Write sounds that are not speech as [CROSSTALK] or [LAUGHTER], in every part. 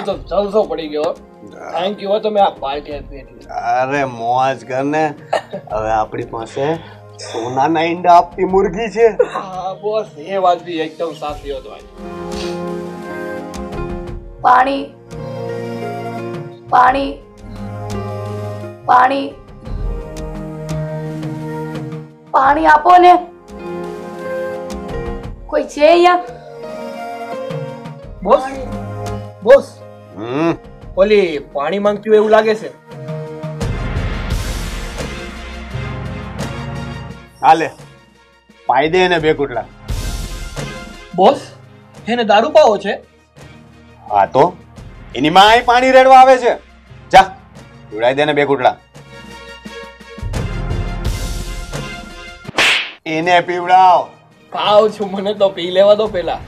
આજે તો જલસો પડી ગયો. થેન્ક યુ તમે આ પાર્ટી આપી અરે મોજ કરને હવે આપણી પાસે સોનાના ઈંડા આપતી મુર્ગી છે. હા બોસ એ વાત બી એકદમ સાચી હતો પાણી. પાણી. પાણી. પાણી આપો ને. કોઈ છે અહીંયા? Boss boss. ઓલી પાણી માંગતી હોય એવું લાગે છે. હાલે પાઈ દે એને બે કુટલા. બોસ એને દારૂ પાવો છે? હા તો? એની માં પાણી રેડવા આવે છે. જા પીવડાઈ દે ને બે કુટલા. એને પીવડાવ. પાવ છું મને તો પી લેવા દો પેલા.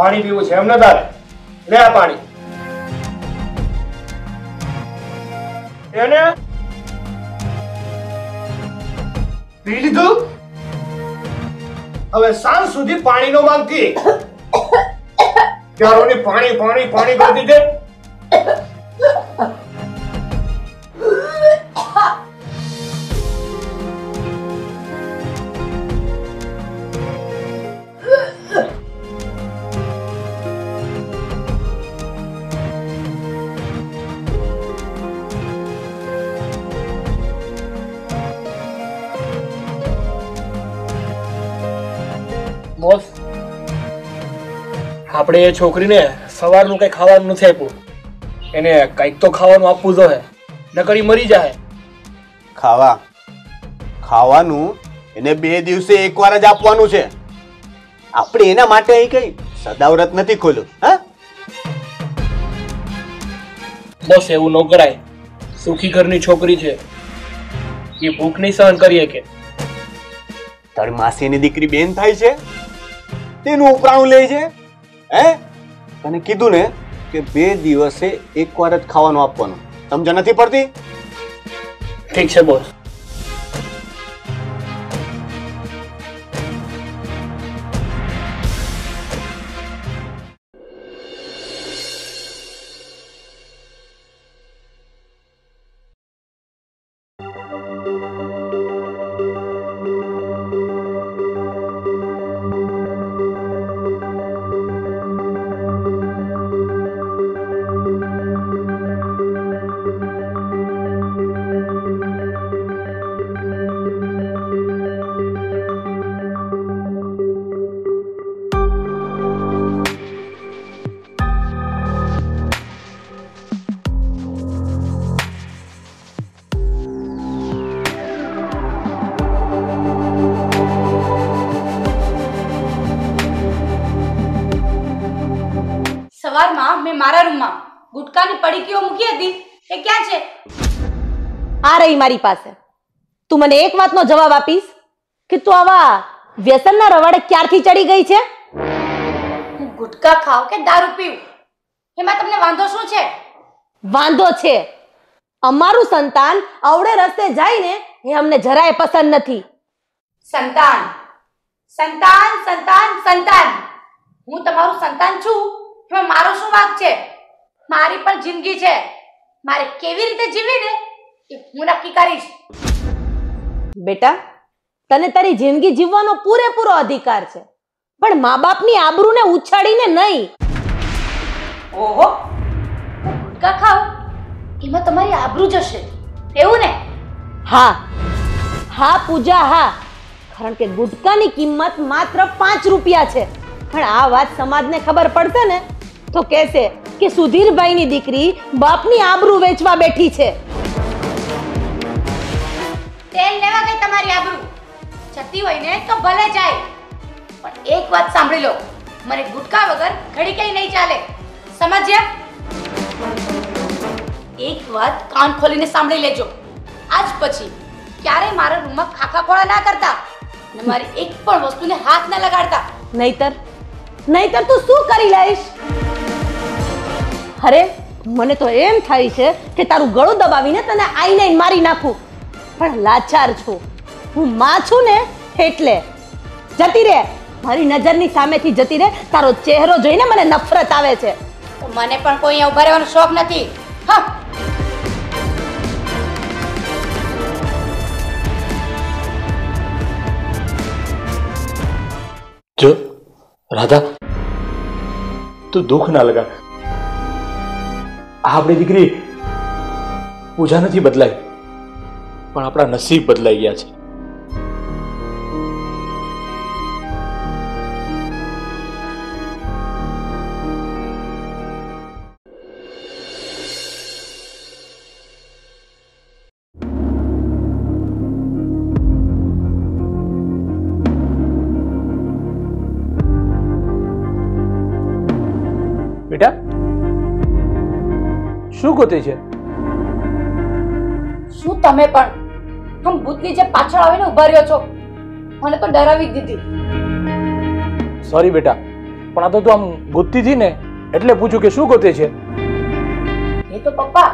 પાણી પીવું છે એમને તારે. લે આ પાણી. એને પી લીધું? હવે સાંજ સુધી પાણીનો માંગતી [COUGHS] ક્યારોની પાણી પાણી પાણી કરતી છે આપણે એ છોકરીને સવારનું કંઈ ખાવાનું નથી આપ્યું. એને કંઈક તો ખાવાનું આપવું જોઈએ નકરી મરી જાય. ખાવા. ખાવાનું એને બે દિવસે એકવાર જ આપવાનું છે. આપણે એના માટે અહીં કઈ સદાવ્રત નથી ખોલ્યું હા? બસ એવું ન કરાય. સુખી ઘરની છોકરી છે. એ ભૂખ નહીં સહન કરી શકે. તારી માસીની દીકરી બેન થાય છે? તેનું ઉપરાણું લે છે? હે? તને કીધું ને કે બે દિવસે એકવાર જ ખાવાનું આપવાનું. સમજણ નથી પડતી? ઠીક છે બોસ મેં મારા રૂમમાં ગુટકાની પડીકીઓ મૂકી હતી. એ ક્યાં છે? આ રહી મારી પાસે. તું મને એક વાતનો જવાબ આપીશ કે તું આવા વ્યસનના રવાડે ક્યારથી ચડી ગઈ છે? હું ગુટકા ખાવ કે દારૂ પીવું એમાં તમને વાંધો શું છે? વાંધો છે. અમારું સંતાન અવડે રસ્તે જાય ને એ અમને જરાય પસંદ નથી. સંતાન. સંતાન સંતાન સંતાન. હું તમારું સંતાન છું. એમાં મારો શું વાંક છે? મારી પણ જિંદગી છે. મારે કેવી રીતે જીવી ને એ હું નક્કી કરીશ. બેટા તને તારી જિંદગી જીવવાનો પૂરેપૂરો અધિકાર છે. પણ મા બાપની આબરૂને ઉછાળીને નહીં. ઓહો ગુટકા ખાવ એમાં તમારી આબરૂ જશે. એવું ને? હા. હા પૂજા હા. કારણ કે ગુટકાની કિંમત માત્ર પાંચ રૂપિયા છે. પણ આ વાત સમાજને ખબર પડશે ને? તો કહેશે કે સુધીરભાઈની દીકરી બાપની આબરૂ વેચવા બેઠી છે. તેલ લેવા ગઈ તમારી આબરૂ. જતી હોય ને તો ભલે જાય. પણ એક વાત સાંભળી લો. મને ગુટકા વગર ઘડી કઈ નહીં ચાલે. સમજ્યા? એક વાત કાન ખોલીને સાંભળી લેજો. આજ પછી ક્યારે મારા રૂમમાં ખાખા ખોળા ના કરતા અને મારી એક પણ વસ્તુને હાથ ના લગાડતા. નહીતર નહીતર તું શું કરી લઈશ? અરે મને તો એમ થાય છે કે તારું ગળું દબાવીને તને આઈને મારી નાખું. પણ લાચાર છું. હું માં છું ને એટલે. જતી રે મારી નજરની સામેથી જતી રે તારો ચહેરો જોઈને મને નફરત આવે છે. મને પણ કોઈ ઊભા રહેવાનો શોખ નથી. હા. જો રાધા તું દુઃખ ના લગાડ. આ આપણી દીકરી પૂજા નથી બદલાઈ પણ આપણા નસીબ બદલાઈ ગયા છે. બેટા શું ગોતે છે? શું તમે પણ? આમ ભૂતની જે પાછળ આવીને ઊભા રહ્યો છો? મને તો ડરાવી જ દીધી. સોરી બેટા પણ આ તો તું આમ ગોતતી હતી ને એટલે પૂછ્યું કે શું ગોતે છે? એ તો પપ્પા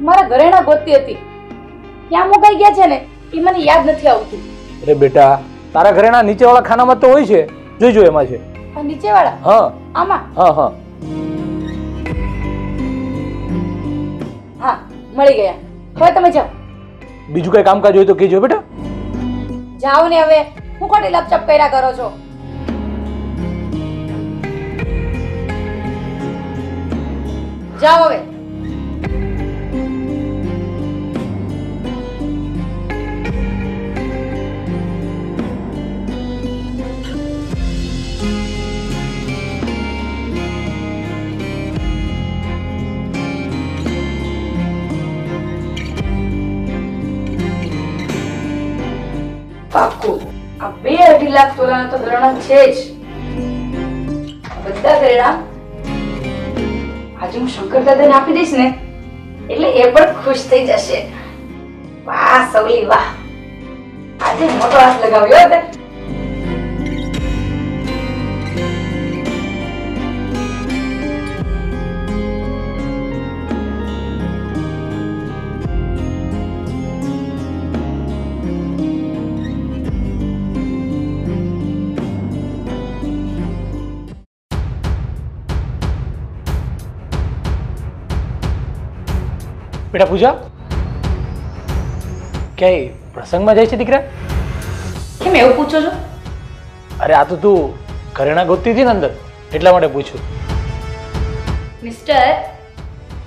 મારા ઘરેણા ગોતતી હતી. ક્યાં મુકાઈ ગયા છે ને? એ મને યાદ નથી આવતું. અરે બેટા તારા ઘરેણા નીચેવાળા ખાનામાં તો હોય છે. જોઈજો એમાં છે. નીચેવાળા? હા. આમાં? હા હા. હા મળી ગયા. હવે તમે જાઓ. બીજું કઈ કામકાજ હોય તો કહેજો બેટા. જાઓ ને હવે. હું ખોટી લપચપ કર્યા કરો છો? જાઓ હવે. પાક્કું. આ બે અઢી લાખ તોલાના તો ઘરેણા છે જ. બધા ઘરેણા આજે હું શંકર દાદાને આપી દઈશ ને, એટલે એ પણ ખુશ થઈ જશે. વાહ, સવલી, વાહ. આજે મોટો હાથ લગાવ્યો બેટા પૂજા. ક્યાંય પ્રસંગમાં જાય છે દીકરા? કેમ એવું પૂછો છો? અરે આ તો તું ઘરેણા ગોતતી હતી ને અંદર. એટલા માટે પૂછ્યું મિસ્ટર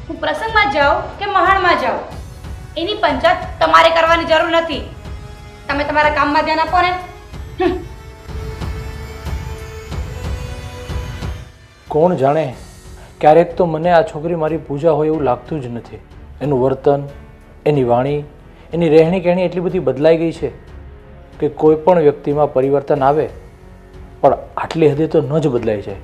હું પ્રસંગમાં જાઉં કે મહાણમાં જાઉં? એની પંચાયત તમારે કરવાની જરૂર નથી. તમે તમારા કામમાં ધ્યાન આપો ને. કોણ જાણે? ક્યારેક તો મને આ છોકરી મારી પૂજા હોય એવું લાગતું જ નથી. એનું વર્તન, એની વાણી, એની રહેણી કહેણી એટલી બધી બદલાઈ ગઈ છે કે કોઈ પણ વ્યક્તિમાં પરિવર્તન આવે, પણ આટલી હદે તો ન જ બદલાઈ જાય.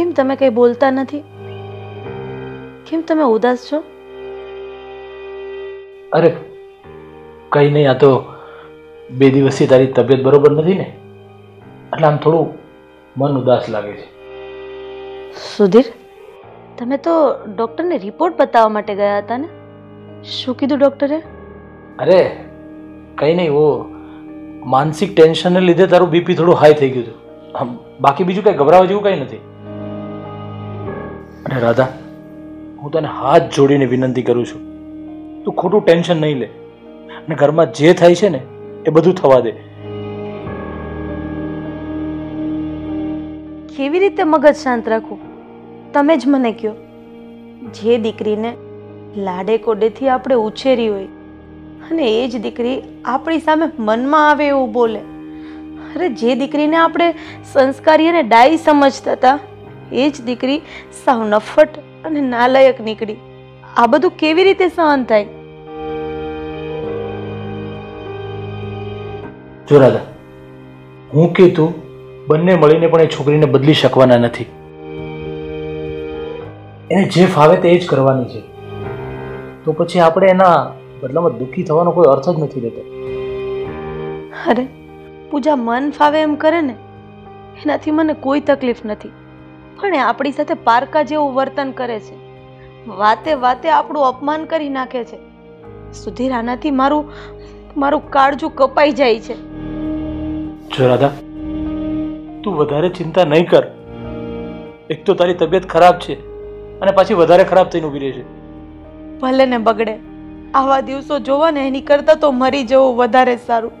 કેમ તમે કંઈ બોલતા નથી? કેમ તમે ઉદાસ છો? અરે કંઈ નહીં આ તો બે દિવસથી તારી તબિયત બરોબર નથી ને? એટલે આમ થોડું મન ઉદાસ લાગે છે. સુધીર તમે તો ડૉક્ટરને રિપોર્ટ બતાવવા માટે ગયા હતા ને? શું કીધું ડૉક્ટરે? અરે કંઈ નહીં ઓ માનસિક ટેન્શનને લીધે તારું બીપી થોડું હાઈ થઈ ગયું હતું. બાકી બીજું કંઈ ગભરાવા જેવું કંઈ નથી. અને રાધા, હું તને હાથ જોડીને વિનંતી કરું છું, તું ખોટું ટેન્શન નહીં લે. અને ઘરમાં જે થાય છે ને, એ બધું થવા દે. કેવી રીતે મગજ શાંત રાખું તમે જ મને કહો. જે દીકરીને લાડે કોડેથી આપણે ઉછેરી હોય, અને એ જ દીકરી આપણી સામે મનમાં આવે એવું બોલે. અરે, જે દીકરીને આપણે સંસ્કારી અને ડાઈ સમજતા હતા એ જ દીકરી સાવ નફટ અને નાલાયક નીકળી. આ બધું કેવી રીતે સહન થાય? જો રાધા હું કે તું બંને મળીને પણ એ છોકરીને બદલી શકવાના નથી. એને જે ફાવે તે જ કરવાની છે. તો પછી આપણે એના બદલામાં દુઃખી થવાનો કોઈ અર્થ જ નથી રહેતો. અરે પૂજા મન ફાવે એમ કરે ને એનાથી મને કોઈ તકલીફ નથી. પણ એ આપણી સાથે પારકા જેવું વર્તન કરે છે. વાતે વાતે આપણું અપમાન કરી નાખે છે. સુધીર આનાથી મારું મારું કાળજું કપાઈ જાય છે. જો રાધા તું વધારે ચિંતા નહીં કર. એક તો તારી તબિયત ખરાબ છે અને પાછી વધારે ખરાબ થઈને ઊભી રહેશે ભલે ને બગડે. આવા દિવસો જોવા ને એની કરતાં તો મરી જવું વધારે સારું.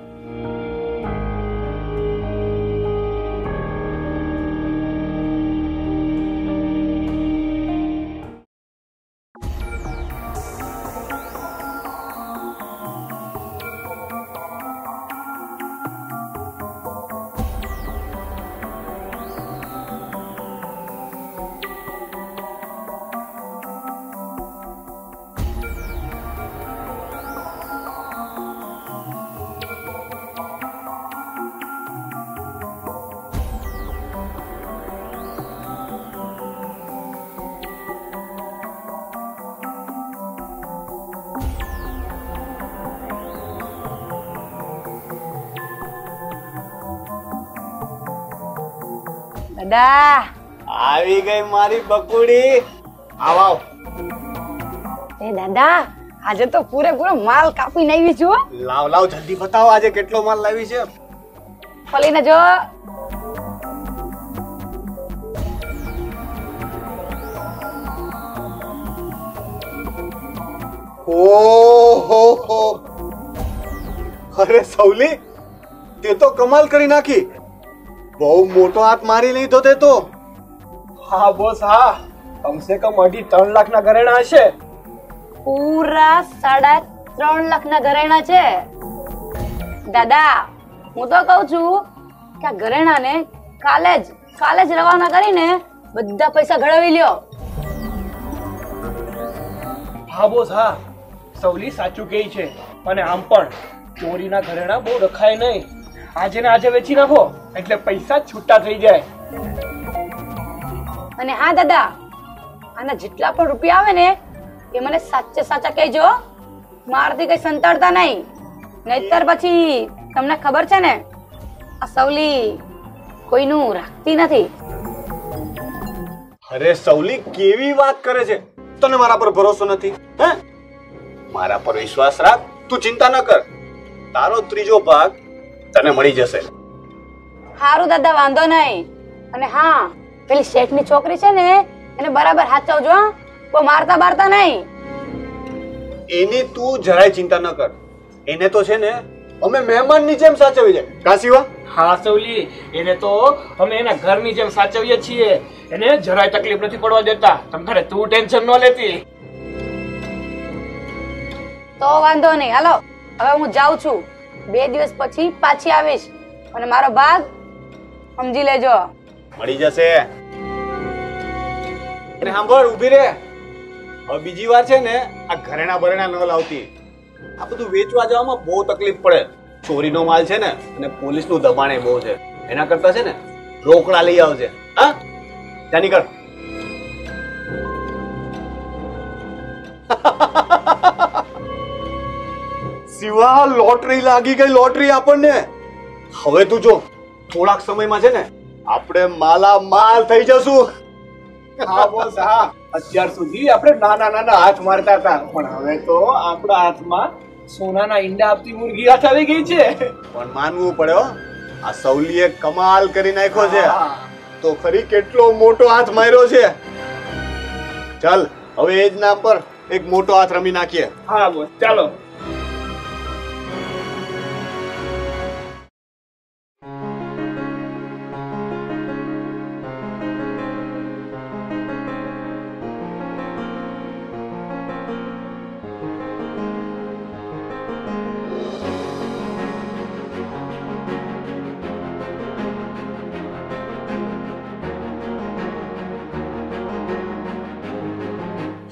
દાદા આવી ગઈ મારી બકુડી. આવ આવ. એ દાદા આજે તો પૂરેપૂરો માલ કાપી લાવી છું. લાવ લાવ જલ્દી બતાવો આજે કેટલો માલ લાવી છે. ખોલીને જો. ઓહો હો. અરે સૌલી તે તો કમાલ કરી નાખી. બહુ મોટો હાથ મારી લીધો તે તો. હા બોસ હા. કમસે કમ અઢી ત્રણ લાખ ના ઘરેણા હશે. પૂરા સાડા ત્રણ લાખ ના ઘરેણા છે. દાદા હું તો કઉ છું કે આ ઘરેણાને કાલે જ કાલે જ રવાના કરીને બધા પૈસા ઘડાવી લ્યો. હા બોસ હા. સૌલી સાચું કહે છે. અને આમ પણ ચોરીના ઘરેણા બહુ રખાય નહીં. આજે ને આજે વેચી નાખો એટલે પૈસા છૂટા થઈ જાય. અને હા દાદા આના જેટલા પણ રૂપિયા આવે ને એ મને સાચે સાચા કહેજો. મારથી કઈ સંતાડતા નહીં. નહીતર પછી તમને ખબર છે ને આ સવલી કોઈનું રાખતી નથી. અરે સૌલી કેવી વાત કરે છે? તને મારા પર ભરોસો નથી હે? મારા પર વિશ્વાસ રાખ તું ચિંતા ન કર. તારો ત્રીજો ભાગ તને મળી જશે. સારું દાદા વાંધો નહીં. અને હા પેલી શેઠની છોકરી છે ને એને બરાબર હાચવજો હં? બહુ મારતા બારતા નહીં. એની તું જરાય ચિંતા ન કર. એને તો છે ને અમે મહેમાનની જેમ સાચવી છે કાશીવા હા સૌલી એને તો અમે એના ઘરની જેમ સાચવીએ છીએ. એને જરાય તકલીફ નથી પડવા દેતા. તમારે તું ટેન્શન ન લેતી. તો વાંધો નહીં. હાલો હવે હું જાઉં છું. બે દિવસ પછી પાછી આવીશ. અને મારો ભાગ સમજી લેજો. મળી જશે. અને સાંભળ, ઊભી રે. હવે બીજી વાર છે ને, આ ઘરેણા બરેણા ન લાવતી. આ બધું વેચવા જવામાં બહુ તકલીફ પડે. ચોરીનો માલ છે ને, અને પોલીસનું દબાણ એ બહુ છે. એના કરતા છે ને, રોકડા લઈ આવજે. હા? ત્યાં નીકળ. [LAUGHS] શિવા લોટરી લાગી ગઈ લોટરી આપણને. હવે તું જો થોડાક સમયમાં છે ને આપણે માલા માલ થઈ જશું. હા બોસ હા. અત્યાર સુધી આપણે નાના નાના હાથ મારતા હતા પણ હવે તો આપણા હાથમાં સોનાના ઈંડા આપતી મુર્ગી હાથ આવી ગઈ છે. પણ માનવું પડે હો આ સૌલીએ કમાલ કરી નાખ્યો છે. હા. તો ખરી કેટલો મોટો હાથ માર્યો છે. ચાલ હવે એ જ નામ પર એક મોટો હાથ રમી નાખીએ. હા બોસ ચાલો.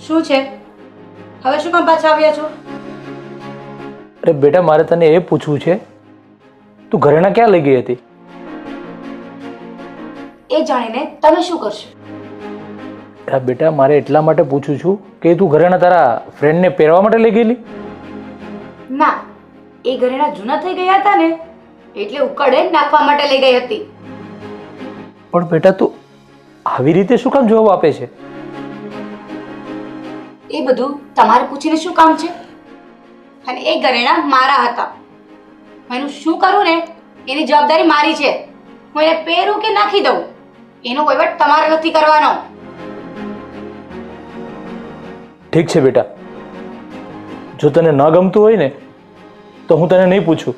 શું છે? હવે શું કામ પાછા આવ્યા છો? અરે બેટા મારે તને એ પૂછવું છે તું ઘરેણા ક્યાં લઈ ગઈ હતી? એ જાણીને તમે શું કરશો? અરે બેટા મારે એટલા માટે પૂછું છું કે તું ઘરેણા તારા ફ્રેન્ડને પહેરવા માટે લઈ ગયેલી? ના એ ઘરેણા જૂના થઈ ગયા હતા ને એટલે ઉકાળે નાખવા માટે લઈ ગઈ હતી. પણ બેટા તું આવી રીતે શું કામ જવાબ આપે છે? એ બધું તમારે પૂછીને શું કામ છે? અને એ ઘરેણા મારા હતા. એનું શું કરું ને? એની જવાબદારી મારી છે. હું એને પહેરું કે નાખી દઉં? એનો વહીવટ તમારે નથી કરવાનો. ઠીક છે બેટા. જો તને ન ગમતું હોય ને, તો હું તને નહીં પૂછું.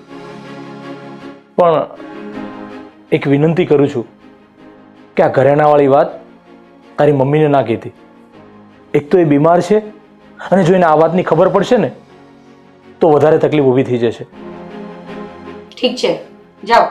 પણ એક વિનંતી કરું છું કે આ ઘરેણાવાળી વાત તારી મમ્મીને ના કીધી એક તો એ બીમાર છે અને જો એને આ વાતની ખબર પડશે ને, તો વધારે તકલીફ ઊભી થઈ જશે. ઠીક છે, જાઓ.